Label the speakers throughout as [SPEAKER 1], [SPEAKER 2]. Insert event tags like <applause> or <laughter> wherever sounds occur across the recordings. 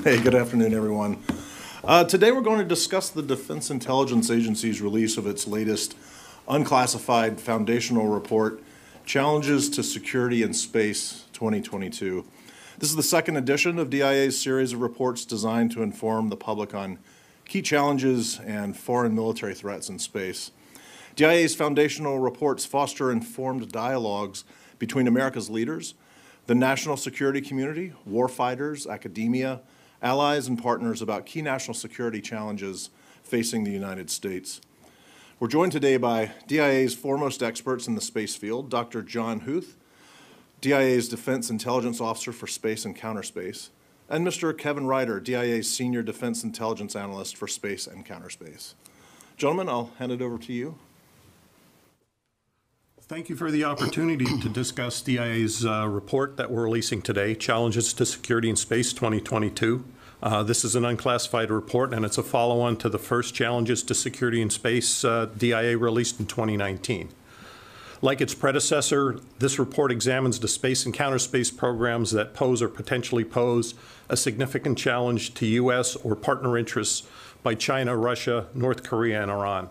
[SPEAKER 1] <laughs> Hey, good afternoon, everyone. Uh, today we're going to discuss the Defense Intelligence Agency's release of its latest unclassified foundational report, Challenges to Security in Space 2022. This is the second edition of DIA's series of reports designed to inform the public on key challenges and foreign military threats in space. DIA's foundational reports foster informed dialogues between America's leaders, the national security community, warfighters, academia, allies, and partners about key national security challenges facing the United States. We're joined today by DIA's foremost experts in the space field, Dr. John Huth, DIA's Defense Intelligence Officer for Space and Counterspace, and Mr. Kevin Ryder, DIA's Senior Defense Intelligence Analyst for Space and Counterspace. Gentlemen, I'll hand it over to you.
[SPEAKER 2] Thank you for the opportunity to discuss DIA's uh, report that we're releasing today, Challenges to Security in Space 2022. Uh, this is an unclassified report, and it's a follow-on to the first Challenges to Security in Space uh, DIA released in 2019. Like its predecessor, this report examines the space and counterspace programs that pose or potentially pose a significant challenge to U.S. or partner interests by China, Russia, North Korea, and Iran.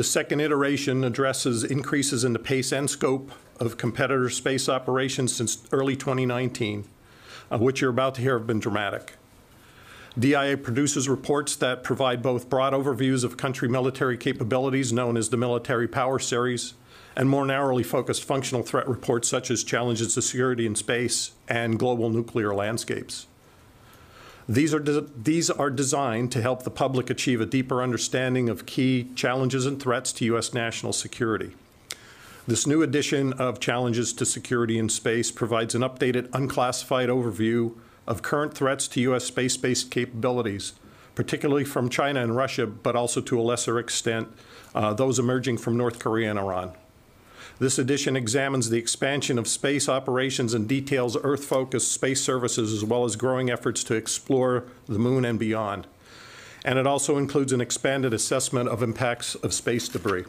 [SPEAKER 2] The second iteration addresses increases in the pace and scope of competitor space operations since early 2019, uh, which you're about to hear have been dramatic. DIA produces reports that provide both broad overviews of country military capabilities, known as the Military Power Series, and more narrowly focused functional threat reports such as challenges to security in space and global nuclear landscapes. These are, these are designed to help the public achieve a deeper understanding of key challenges and threats to U.S. national security. This new edition of Challenges to Security in Space provides an updated, unclassified overview of current threats to U.S. space-based capabilities, particularly from China and Russia, but also to a lesser extent, uh, those emerging from North Korea and Iran. This edition examines the expansion of space operations and details Earth focused space services as well as growing efforts to explore the moon and beyond. And it also includes an expanded assessment of impacts of space debris.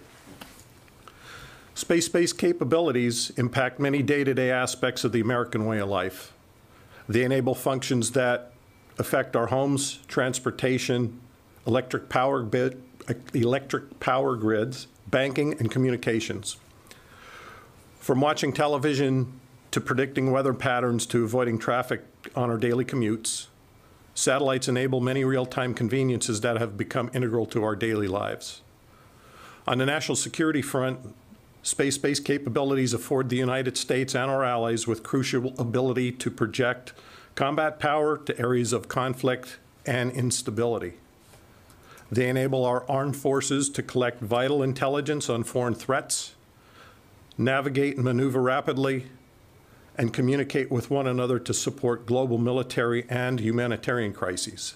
[SPEAKER 2] Space based capabilities impact many day to day aspects of the American way of life. They enable functions that affect our homes, transportation, electric power, electric power grids, banking, and communications. From watching television to predicting weather patterns to avoiding traffic on our daily commutes, satellites enable many real-time conveniences that have become integral to our daily lives. On the national security front, space-based capabilities afford the United States and our allies with crucial ability to project combat power to areas of conflict and instability. They enable our armed forces to collect vital intelligence on foreign threats navigate and maneuver rapidly, and communicate with one another to support global military and humanitarian crises.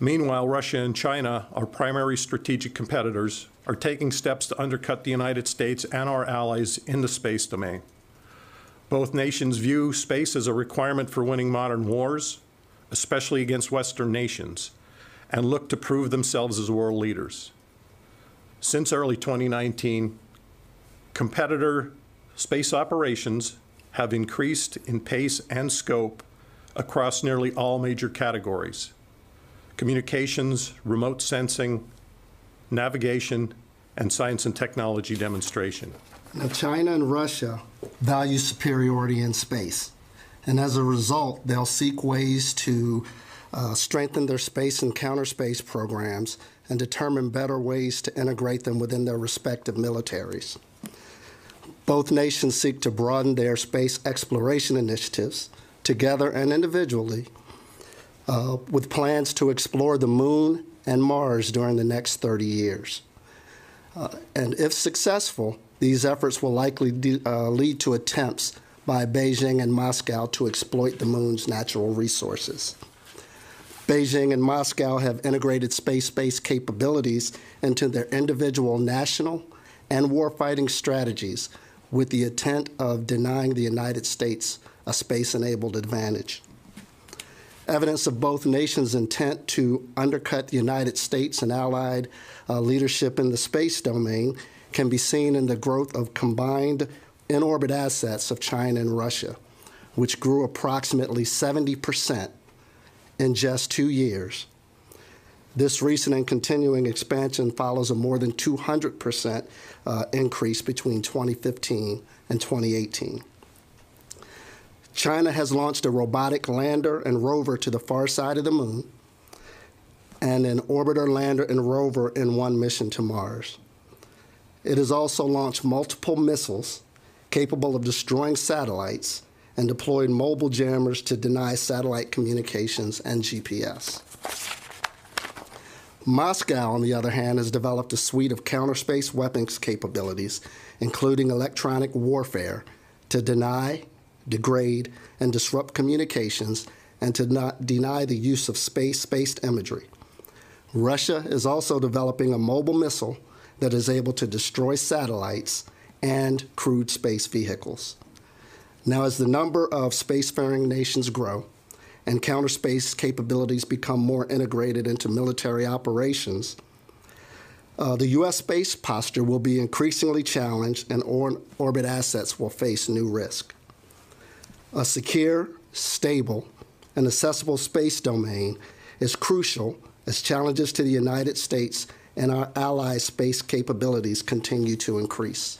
[SPEAKER 2] Meanwhile, Russia and China, our primary strategic competitors, are taking steps to undercut the United States and our allies in the space domain. Both nations view space as a requirement for winning modern wars, especially against Western nations, and look to prove themselves as world leaders. Since early 2019, competitor space operations have increased in pace and scope across nearly all major categories communications, remote sensing, navigation, and science and technology demonstration.
[SPEAKER 3] Now, China and Russia value superiority in space, and as a result, they'll seek ways to uh, strengthen their space and counter space programs and determine better ways to integrate them within their respective militaries. Both nations seek to broaden their space exploration initiatives, together and individually, uh, with plans to explore the moon and Mars during the next 30 years. Uh, and if successful, these efforts will likely de- uh, lead to attempts by Beijing and Moscow to exploit the moon's natural resources. Beijing and Moscow have integrated space based capabilities into their individual national and warfighting strategies with the intent of denying the United States a space enabled advantage. Evidence of both nations' intent to undercut the United States and Allied uh, leadership in the space domain can be seen in the growth of combined in orbit assets of China and Russia, which grew approximately 70% in just two years. This recent and continuing expansion follows a more than 200% uh, increase between 2015 and 2018. China has launched a robotic lander and rover to the far side of the moon and an orbiter, lander, and rover in one mission to Mars. It has also launched multiple missiles capable of destroying satellites and deployed mobile jammers to deny satellite communications and GPS. Moscow, on the other hand, has developed a suite of counter space weapons capabilities, including electronic warfare, to deny, degrade, and disrupt communications and to not deny the use of space based imagery. Russia is also developing a mobile missile that is able to destroy satellites and crewed space vehicles. Now, as the number of spacefaring nations grow and counter space capabilities become more integrated into military operations, uh, the U.S. space posture will be increasingly challenged and or- orbit assets will face new risk. A secure, stable, and accessible space domain is crucial as challenges to the United States and our allies' space capabilities continue to increase.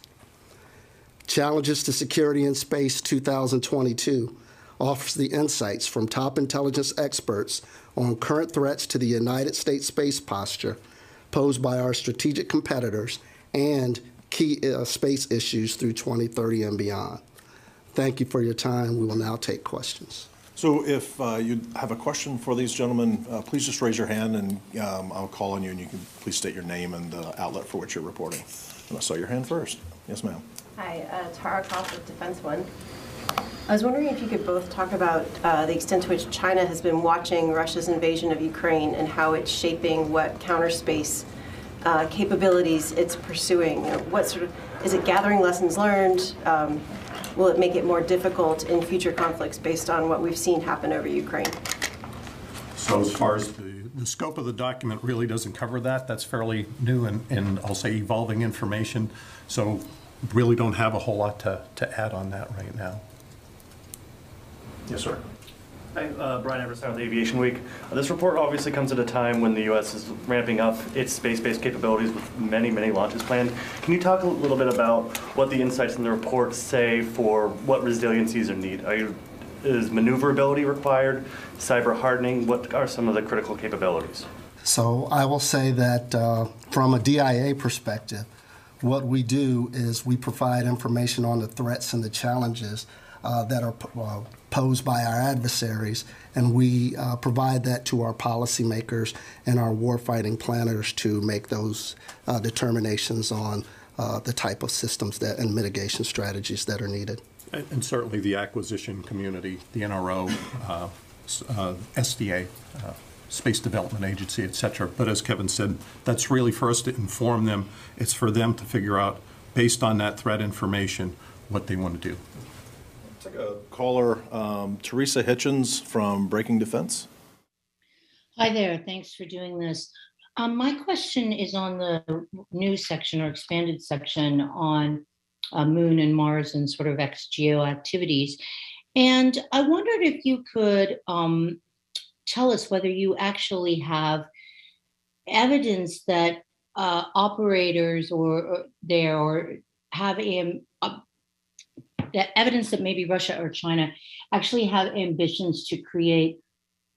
[SPEAKER 3] Challenges to Security in Space 2022 offers the insights from top intelligence experts on current threats to the United States space posture posed by our strategic competitors and key uh, space issues through 2030 and beyond. Thank you for your time. We will now take questions.
[SPEAKER 1] So if uh, you have a question for these gentlemen, uh, please just raise your hand and um, I'll call on you and you can please state your name and the outlet for which you're reporting. And I saw your hand first. Yes, ma'am.
[SPEAKER 4] Hi, uh, Tara Copp with Defense One. I was wondering if you could both talk about uh, the extent to which China has been watching Russia's invasion of Ukraine and how it's shaping what counter space uh, capabilities it's pursuing. You know, what sort of is it gathering lessons learned? Um, will it make it more difficult in future conflicts based on what we've seen happen over Ukraine?
[SPEAKER 2] So as far as the, the scope of the document really doesn't cover that. That's fairly new and, and I'll say evolving information. So really don't have a whole lot to, to add on that right now.
[SPEAKER 1] Yes, sir.
[SPEAKER 5] Hi, uh, Brian Everstine with Aviation Week. Uh, This report obviously comes at a time when the U.S. is ramping up its space-based capabilities with many, many launches planned. Can you talk a little bit about what the insights in the report say for what resiliencies are needed? Are you, is maneuverability required, cyber hardening? What are some of the critical capabilities?
[SPEAKER 3] So I will say that uh, from a DIA perspective, what we do is we provide information on the threats and the challenges uh, that are uh, posed by our adversaries, and we uh, provide that to our policymakers and our warfighting planners to make those uh, determinations on uh, the type of systems that and mitigation strategies that are needed.
[SPEAKER 2] And and certainly the acquisition community, the NRO, uh, uh, SDA, uh, Space Development Agency, et cetera. But as Kevin said, that's really for us to inform them. It's for them to figure out, based on that threat information, what they want to do.
[SPEAKER 1] Take a caller, um, Theresa Hitchens from Breaking Defense.
[SPEAKER 6] Hi there, thanks for doing this. Um, my question is on the new section or expanded section on uh, Moon and Mars and sort of ex-geo activities. And I wondered if you could um, tell us whether you actually have evidence that uh, operators or, or there or have am, that evidence that maybe Russia or China actually have ambitions to create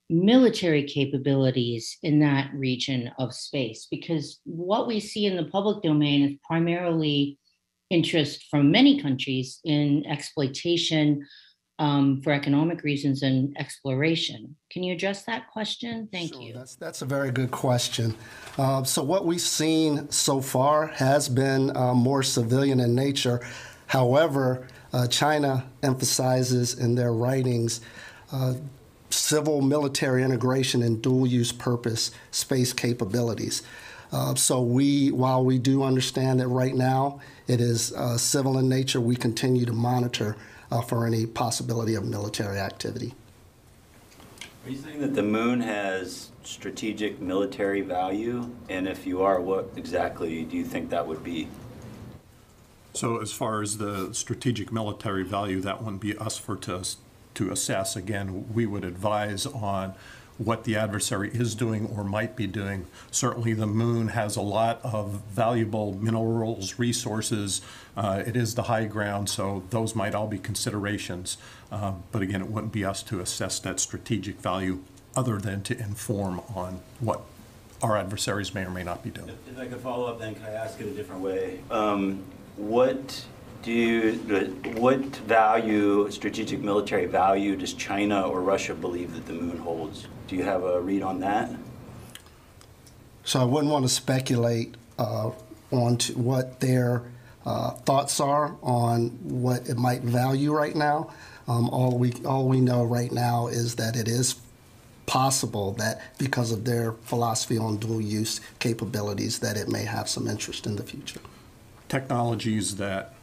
[SPEAKER 6] military capabilities in that region of space because what we see in the public domain is primarily interest from many countries in exploitation um, for economic reasons and exploration. Can you address that question? Thank
[SPEAKER 3] Sure,
[SPEAKER 6] you.
[SPEAKER 3] That's, that's a very good question. Uh, so, what we've seen so far has been uh, more civilian in nature. However, uh, China emphasizes in their writings uh, civil military integration and dual use purpose space capabilities. Uh, so, we, while we do understand that right now it is uh, civil in nature, we continue to monitor uh, for any possibility of military activity.
[SPEAKER 7] Are you saying that the moon has strategic military value? And if you are, what exactly do you think that would be?
[SPEAKER 2] So as far as the strategic military value, that wouldn't be us for to, to assess. Again, we would advise on what the adversary is doing or might be doing. Certainly, the moon has a lot of valuable minerals, resources. Uh, It is the high ground, so those might all be considerations. Uh, But again, it wouldn't be us to assess that strategic value other than to inform on what our adversaries may or may not be doing.
[SPEAKER 7] If I could follow up, then can I ask it a different way? Um, What do, what value, strategic military value, does China or Russia believe that the moon holds? Do you have a read on that?
[SPEAKER 3] So I wouldn't want to speculate uh, on what their uh, thoughts are on what it might value right now. Um, all we all we know right now is that it is possible that because of their philosophy on dual use capabilities, that it may have some interest in the future.
[SPEAKER 2] Technologies that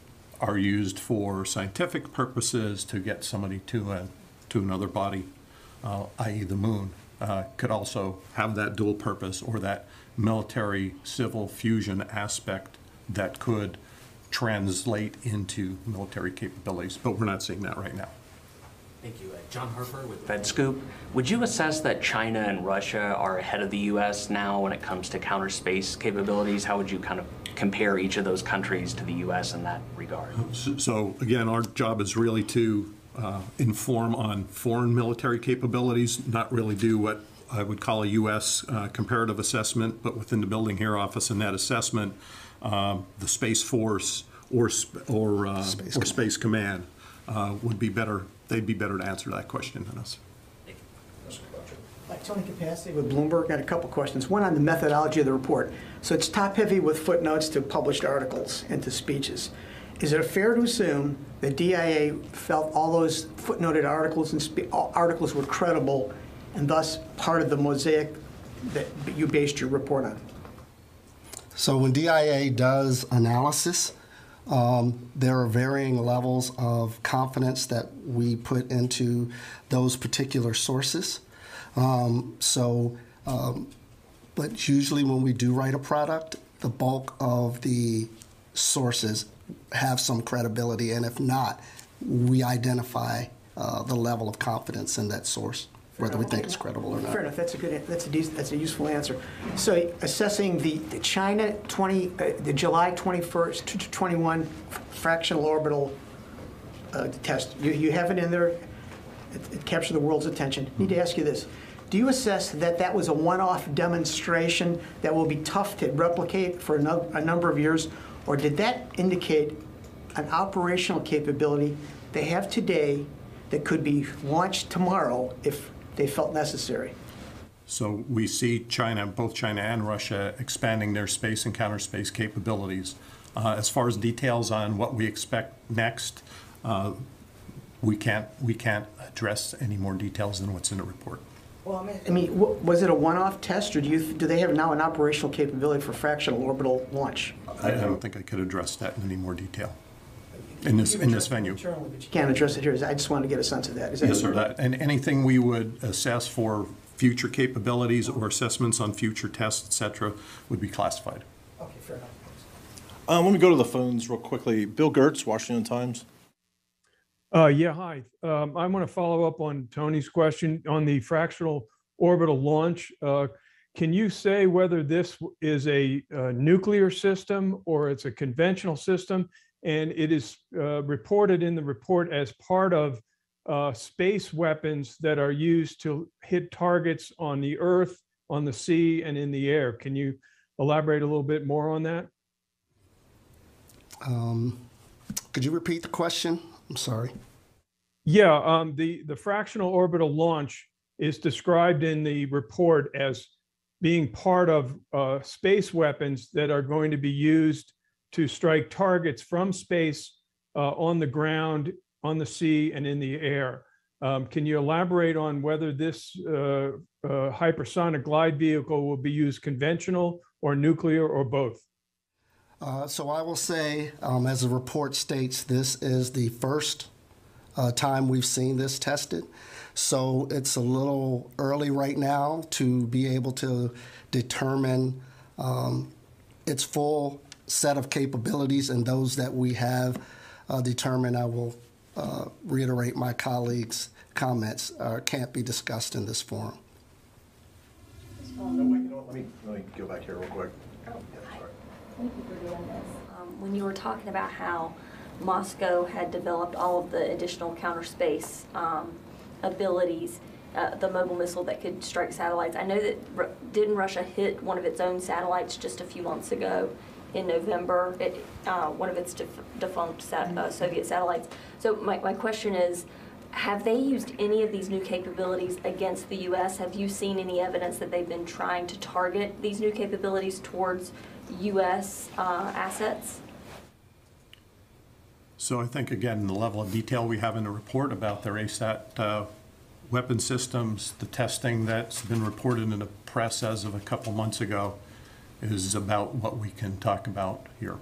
[SPEAKER 2] are used for scientific purposes to get somebody to a, to another body, uh, i.e. the moon, uh, could also have that dual purpose or that military-civil fusion aspect that could translate into military capabilities, but we're not seeing that right now.
[SPEAKER 8] Thank you. Uh, Jon Harper with FedScoop. Would you assess that China and Russia are ahead of the U.S. now when it comes to counter space capabilities? How would you kind of compare each of those countries to the U.S. in that regard?
[SPEAKER 2] So- So again, our job is really to uh, inform on foreign military capabilities, not really do what I would call a U.S. uh, comparative assessment, but within the building here office in that assessment, um, the Space Force or, or, uh,
[SPEAKER 3] Space
[SPEAKER 2] or
[SPEAKER 3] Command.
[SPEAKER 2] Space Command uh, would be better, they'd be better to answer that question than us.
[SPEAKER 9] Tony Capaccio with Bloomberg. Got a couple questions. One on the methodology of the report. So it's top-heavy with footnotes to published articles and to speeches. Is it fair to assume that DIA felt all those footnoted articles and articles were credible and thus part of the mosaic that you based your report on?
[SPEAKER 3] So when DIA does analysis, um, there are varying levels of confidence that we put into those particular sources. Um, so, um, but usually when we do write a product, the bulk of the sources have some credibility, and if not, we identify uh, the level of confidence in that source, whether we think it's credible or not.
[SPEAKER 9] Fair enough. That's a good, that's a, dec- that's a useful answer. So assessing the the China 20, uh, the July 21st to 21 fractional orbital uh, test, you, you have it in there, it, it captured the world's attention. Need to ask you this. Do you assess that that was a one-off demonstration that will be tough to replicate for a, number of years? Or did that indicate an operational capability they have today that could be launched tomorrow if they felt necessary?
[SPEAKER 2] So we see China, both China and Russia, expanding their space and counter space capabilities. Uh, As far as details on what we expect next, uh, we can't, we can't address any more details than what's in the report.
[SPEAKER 9] Well, I mean, I mean, wa- was it a one-off test, or do you, do they have now an operational capability for fractional orbital launch?
[SPEAKER 2] I I don't think I could address that in any more detail in this, in this venue.
[SPEAKER 9] But You can't address it here, I just wanted to get a sense of that. Is that-
[SPEAKER 2] Yes, sir. That- And anything we would assess for future capabilities or assessments on future tests, etc., would be classified.
[SPEAKER 9] Okay, fair enough.
[SPEAKER 1] Um, let me go to the phones real quickly. Bill Gertz, Washington Times.
[SPEAKER 10] Uh, yeah, hi. Um, I want to follow up on Tony's question on the fractional orbital launch. Uh, can you say whether this is a, uh nuclear system or it's a conventional system? And it is uh, reported in the report as part of uh, space weapons that are used to hit targets on the earth, on the sea, and in the air. Can you elaborate a little bit more on that?
[SPEAKER 3] Um, could you repeat the question? I'm sorry.
[SPEAKER 10] Yeah, um, the, the fractional orbital launch is described in the report as being part of uh, space weapons that are going to be used to strike targets from space uh, on the ground, on the sea, and in the air. Um, can you elaborate on whether this uh, uh, hypersonic glide vehicle will be used conventional or nuclear or both?
[SPEAKER 3] Uh, so I will say, um, as the report states, this is the first uh, time we've seen this tested. So it's a little early right now to be able to determine um, its full set of capabilities and those that we have uh, determined. I will uh, reiterate my colleagues' comments uh, can't be discussed in this forum.
[SPEAKER 1] No, wait, you know what, let me, let me go back here real quick.
[SPEAKER 11] Oh, hi. Thank you for doing this. Um, When you were talking about how Moscow had developed all of the additional counter space um, abilities, uh, the mobile missile that could strike satellites, I know that, Ru- didn't Russia hit one of its own satellites just a few months ago in November? It, uh, One of its def- defunct sat- uh, Soviet satellites. So my, my question is, have they used any of these new capabilities against the U.S.? Have you seen any evidence that they've been trying to target these new capabilities towards U.S. uh, assets?
[SPEAKER 2] So I think, again, the level of detail we have in the report about their ASAT uh, weapon systems, the testing that's been reported in the press as of a couple months ago is about what we can talk about here.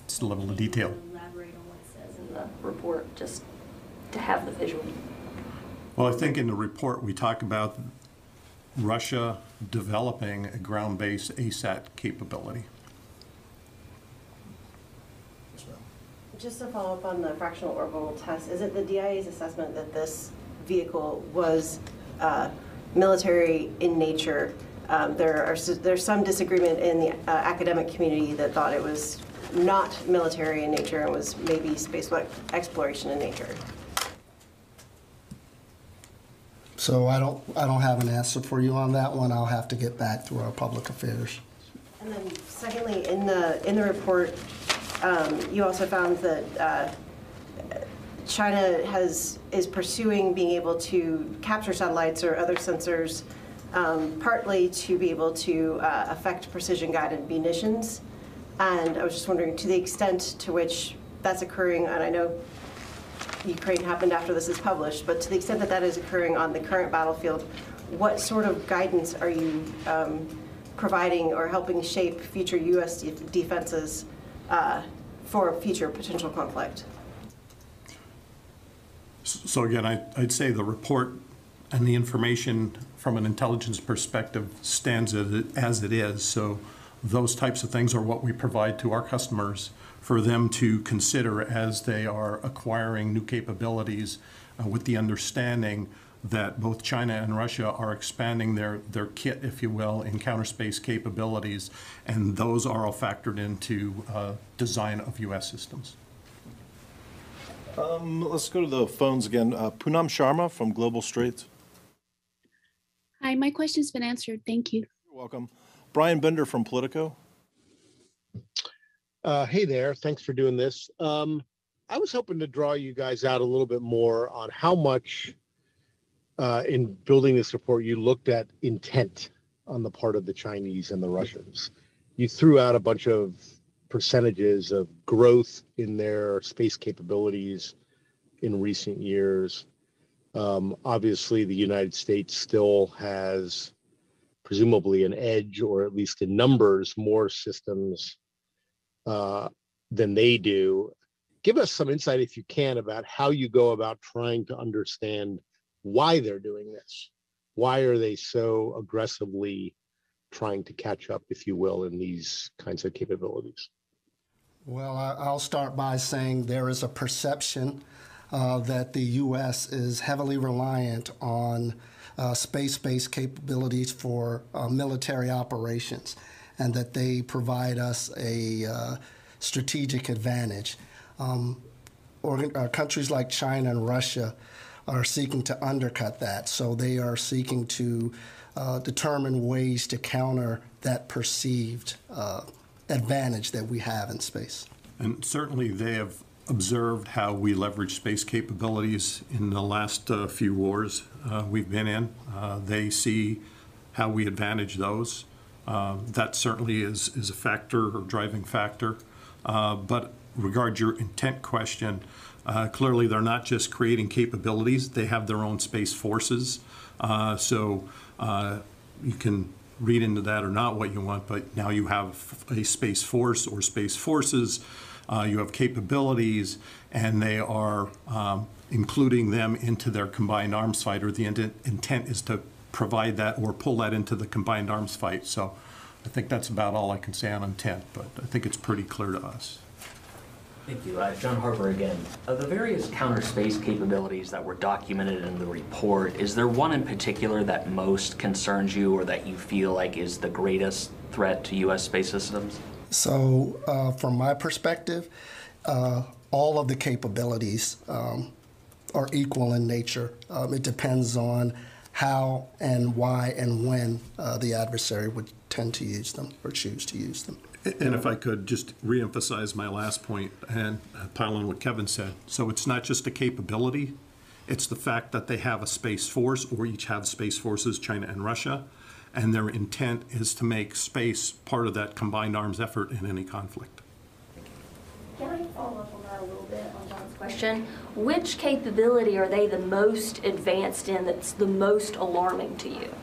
[SPEAKER 2] It's the level of detail.
[SPEAKER 11] Elaborate on what it says in the report, just to have the visual.
[SPEAKER 2] Well, I think in the report, we talk about Russia developing a ground-based ASAT capability.
[SPEAKER 4] Just to follow up on the fractional orbital test, is it the DIA's assessment that this vehicle was uh, military in nature? Um, There are, there's some disagreement in the uh, academic community that thought it was not military in nature and was maybe space exploration in nature.
[SPEAKER 3] So I don't, I don't have an answer for you on that one. I'll have to get back to our public affairs.
[SPEAKER 4] And then secondly, in the, in the report, um, you also found that uh, China has, is pursuing being able to capture satellites or other sensors, um, partly to be able to uh, affect precision-guided munitions. And I was just wondering, to the extent to which that's occurring, and I know Ukraine happened after this is published, but to the extent that that is occurring on the current battlefield, what sort of guidance are you um, providing or helping shape future U.S. de- defenses uh, for future potential conflict?
[SPEAKER 2] So again, I- I'd say the report and the information from an intelligence perspective stands as it is. So those types of things are what we provide to our customers for them to consider as they are acquiring new capabilities uh, with the understanding that both China and Russia are expanding their, their kit, if you will, in counter space capabilities, and those are all factored into uh, design of U.S. systems.
[SPEAKER 1] Um, Let's go to the phones again. Uh, Poonam Sharma from Global Straits.
[SPEAKER 12] Hi, my question's been answered. Thank you.
[SPEAKER 1] You're welcome. Brian Bender from Politico.
[SPEAKER 13] Uh, hey there. Thanks for doing this. Um, I was hoping to draw you guys out a little bit more on how much uh, in building this report you looked at intent on the part of the Chinese and the Russians. You threw out a bunch of percentages of growth in their space capabilities in recent years. Um, obviously, the United States still has presumably an edge, or at least in numbers, more systems uh, than they do. Give us some insight, if you can, about how you go about trying to understand why they're doing this. Why are they so aggressively trying to catch up, if you will, in these kinds of capabilities?
[SPEAKER 3] Well, I'll start by saying there is a perception uh, that the U.S. is heavily reliant on uh, space-based capabilities for uh, military operations, and that they provide us a uh, strategic advantage. Um, uh, countries like China and Russia are seeking to undercut that, so they are seeking to uh, determine ways to counter that perceived uh, advantage that we have in space.
[SPEAKER 2] And certainly, they have observed how we leverage space capabilities in the last uh, few wars uh, we've been in. Uh, They see how we advantage those. Uh, That certainly is, is a factor or driving factor. Uh, But regard your intent question, uh, clearly, they're not just creating capabilities, they have their own space forces. Uh, So uh, you can read into that or not what you want, but now you have a space force or space forces, uh, you have capabilities, and they are um, including them into their combined arms fight, or the intent is to provide that or pull that into the combined arms fight. So I think that's about all I can say on intent, but I think it's pretty clear to us.
[SPEAKER 8] Thank you. Uh, Jon Harper again. Of the various counter space capabilities that were documented in the report, is there one in particular that most concerns you or that you feel like is the greatest threat to U.S. space systems?
[SPEAKER 3] So, uh, from my perspective, uh, all of the capabilities um, are equal in nature. Um, it depends on how and why and when uh, the adversary would tend to use them or choose to use them.
[SPEAKER 2] And if I could just reemphasize my last point and pile on what Kevin said. So it's not just a capability, it's the fact that they have a space force, or each have space forces, China and Russia, and their intent is to make space part of that combined arms effort in any conflict.
[SPEAKER 11] Can I follow up on that a little bit on Jon's question? Which capability are they the most advanced in that's the most alarming to you?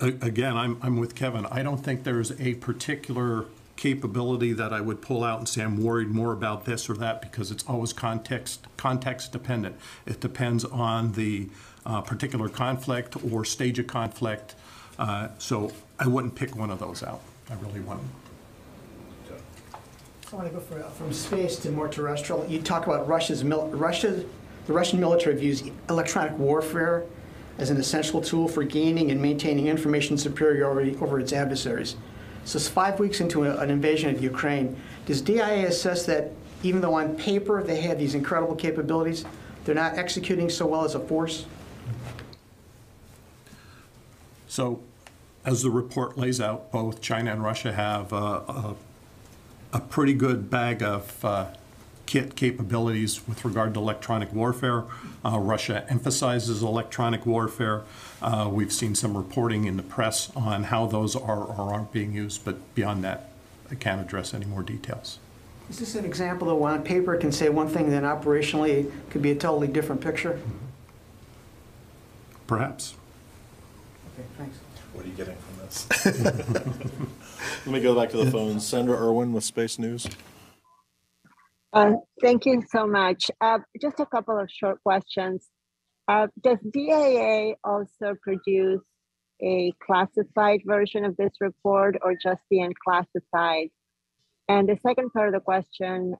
[SPEAKER 2] Again, I'm, I'm with Kevin. I don't think there's a particular capability that I would pull out and say I'm worried more about this or that because it's always context context dependent. It depends on the uh, particular conflict or stage of conflict. Uh, so I wouldn't pick one of those out. I really wouldn't.
[SPEAKER 9] Want to go for, from space to more terrestrial. You talk about Russia's Russia, the Russian military views electronic warfare as an essential tool for gaining and maintaining information superiority over its adversaries. So it's five weeks into a, an invasion of Ukraine. Does DIA assess that even though on paper they have these incredible capabilities, they're not executing so well as a force?
[SPEAKER 2] So, as the report lays out, both China and Russia have uh, a, a, pretty good bag of uh, kit capabilities with regard to electronic warfare. Uh, Russia emphasizes electronic warfare. Uh, we've seen some reporting in the press on how those are or aren't being used, but beyond that, I can't address any more details.
[SPEAKER 9] Is this an example that on paper can say one thing, then operationally it could be a totally different picture?
[SPEAKER 2] Perhaps.
[SPEAKER 9] Okay, thanks.
[SPEAKER 1] What are you getting from this? <laughs> Let me go back to the phone. Sandra Erwin with Space News.
[SPEAKER 14] Uh, thank you so much. Uh, just a couple of short questions. Uh, does DIA also produce a classified version of this report or just the unclassified? And the second part of the question,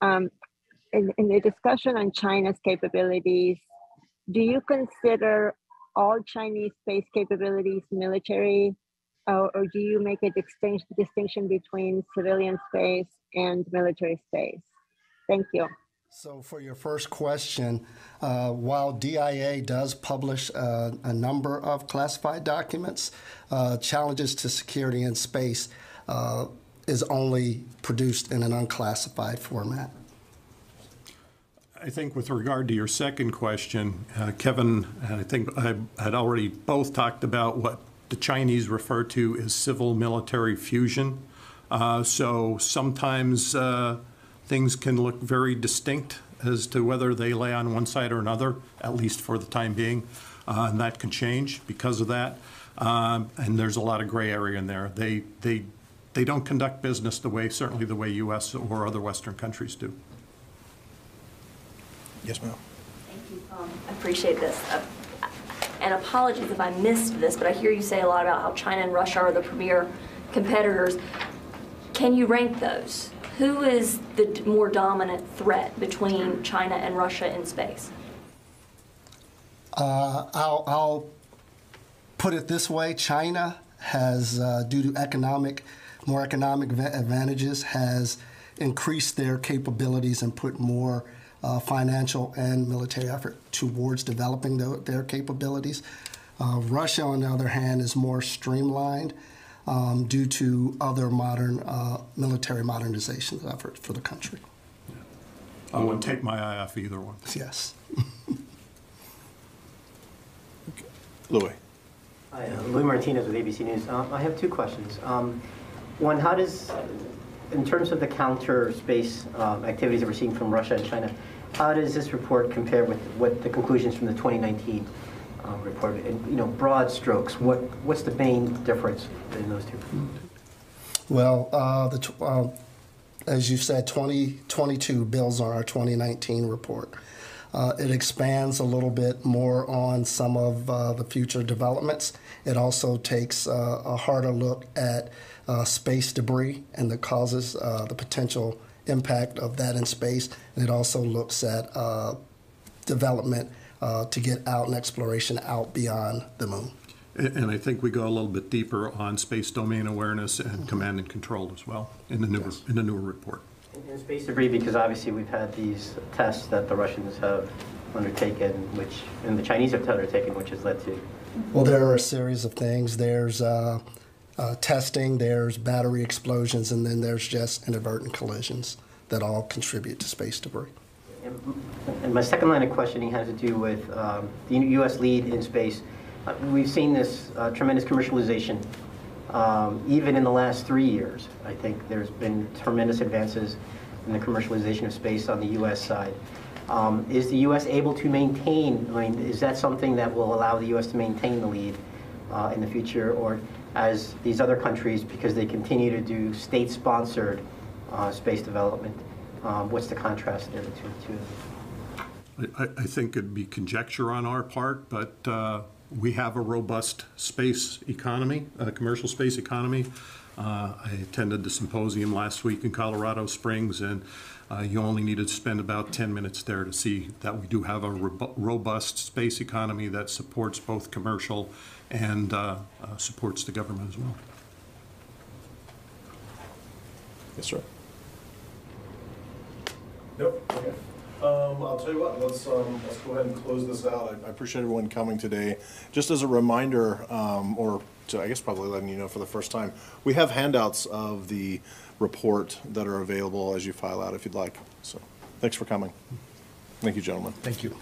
[SPEAKER 14] um, in, in the discussion on China's capabilities, do you consider all Chinese space capabilities military, or, or do you make a distinction, distinction between civilian space and military space? Thank you.
[SPEAKER 3] So, for your first question, uh, while DIA does publish uh, a number of classified documents, uh, challenges to security in space uh, is only produced in an unclassified format.
[SPEAKER 2] I think with regard to your second question, uh, Kevin, I think I had already both talked about what the Chinese refer to as civil military fusion. Uh, so sometimes things can look very distinct as to whether they lay on one side or another, at least for the time being. Uh, and that can change because of that. Um, and there's a lot of gray area in there. They, they, they don't conduct business the way, certainly the way U.S. or other Western countries do.
[SPEAKER 1] Yes, ma'am.
[SPEAKER 11] Thank you. Um, I appreciate this. And apologies if I missed this, but I hear you say a lot about how China and Russia are the premier competitors. Can you rank those? Who is the more dominant threat between China and Russia in space?
[SPEAKER 3] Uh, I'll, I'll, put it this way: China has, uh, due to economic, more economic advantages, has increased their capabilities and put more uh, financial and military effort towards developing the, their capabilities. Uh, Russia, on the other hand, is more streamlined um, due to other modern uh, military modernization efforts for the country.
[SPEAKER 2] I wouldn't take my eye off either one.
[SPEAKER 3] Yes. <laughs>
[SPEAKER 1] Louis.
[SPEAKER 15] Hi, uh, Louis Martinez with ABC News. Um, I have two questions. Um, one, how does, in terms of the counter space um, activities that we're seeing from Russia and China, how does this report compare with what the conclusions from the 2019 uh, report? In, you know, broad strokes, what what's the main difference in those two?
[SPEAKER 3] Well, uh, the, uh, as you said, 2022 builds on our 2019 report. Uh, It expands a little bit more on some of uh, the future developments. It also takes uh, a harder look at uh, space debris and the causes, uh, the potential impact of that in space. And it also looks at uh, development uh, to get out and exploration out beyond the moon.
[SPEAKER 2] And I think we go a little bit deeper on space domain awareness and command and control as well in the newer, in the newer report.
[SPEAKER 15] In space debris, because obviously we've had these tests that the Russians have undertaken, which, and the Chinese have undertaken, which has led to
[SPEAKER 3] Well, there are a series of things. There's uh, uh, testing, there's battery explosions, and then there's just inadvertent collisions that all contribute to space debris.
[SPEAKER 15] And my second line of questioning has to do with um, the U.S. lead in space. Uh, We've seen this uh, tremendous commercialization, um, even in the last three years. I think there's been tremendous advances in the commercialization of space on the U.S. side. Um, Is the U.S. able to maintain, I mean, is that something that will allow the U.S. to maintain the lead uh, in the future? Or as these other countries, because they continue to do state-sponsored uh, space development, um, what's the contrast there between the two?
[SPEAKER 2] I, I think it'd be conjecture on our part, but uh, we have a robust space economy, a commercial space economy. Uh, I attended the symposium last week in Colorado Springs, and uh, you only needed to spend about 10 minutes there to see that we do have a robust space economy that supports both commercial and uh, uh, supports the government as well.
[SPEAKER 1] Yes, sir. Nope. okay. Um, I'll tell you what, let's, um, let's go ahead and close this out. I I appreciate everyone coming today. Just as a reminder, um, or to, I guess probably letting you know for the first time, we have handouts of the report that are available as you file out if you'd like. So, thanks for coming. Thank you, gentlemen.
[SPEAKER 2] Thank you.